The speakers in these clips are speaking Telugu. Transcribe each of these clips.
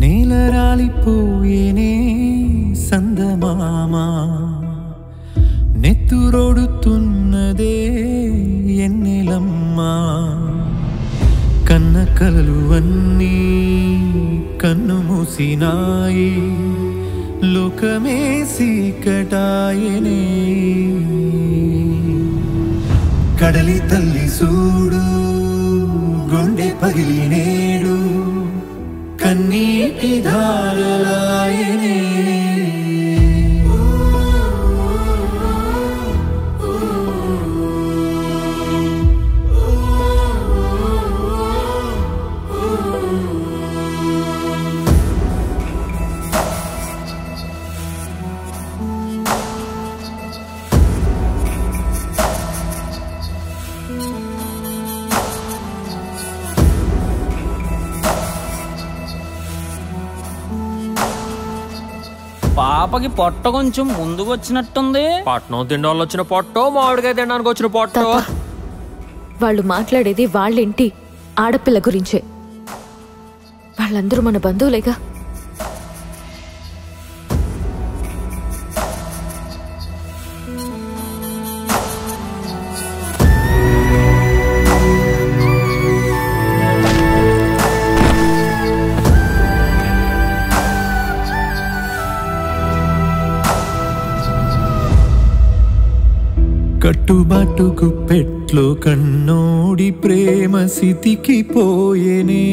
నేల రాలిపోయేనే సందమామ? ఎన్నెలమ్మా? కన్న కలలు అన్నీ కన్ను మూసినాయి లోకమే సీకటాయనే. కడలి తల్లి సూడు గొండె పగిలి నేడు കണ്ണീട്ടിധാരലായിനേ పాపకి పొట్ట కొంచెం ముందుకు వచ్చినట్టుంది పట్నం తిండి వచ్చిన పొట్టో మామిడికాయ తినడానికి వచ్చిన పొట్టో. వాళ్ళు మాట్లాడేది వాళ్ళింటి? ఆడపిల్ల గురించే. వాళ్ళందరూ మన బంధువులేగా? కట్టుబాటుకు పెట్లో కన్నోడి ప్రేమ స్థితికి పోయేనే.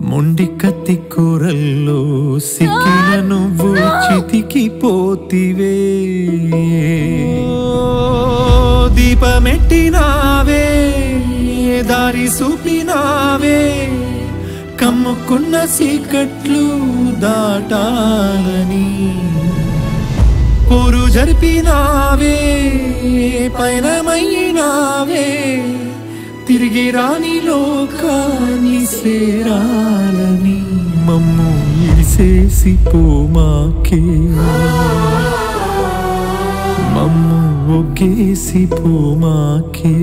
మొండి కత్తి కూరల్లో సిక్కిన నువ్వు చితికి పోతివే. దీపమెట్టినావే దారి చూపినావే కమ్ముకున్న సీకట్లు దాటాలని పోరు జరిపినావే పయనమైనావే తిరిగి రాని లోకాన్ని సేరాలని మమ్ము ఇడిసేసి పోమాకే మమ్ము ఒగ్గేసి పోమాకే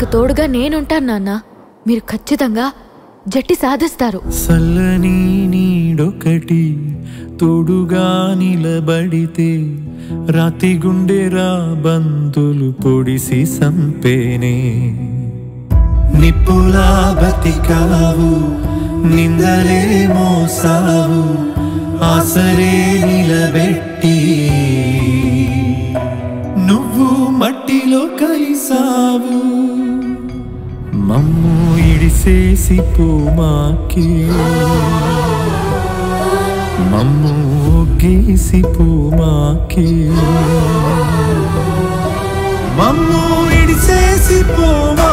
మీకు తోడుగా నేనుంటాను నాన్న. మీరు ఖచ్చితంగా జట్టి సాధిస్తారు. సల్లని నీడొకటి తోడుగా నిలబడితే రాతి గుండెరా బంతులు పొడిసి సంపేనే. నిప్పులా బతికావు నిందలే మోసావు ఆసరే నిలబెట్టి. నువ్వు మట్టిలో కలిసావు. అమ్మో ఇడిసేసి పోమాకే మమ్ము ఒగ్గేసి పోమాకే మమ్ము ఇడిసేసి పూమా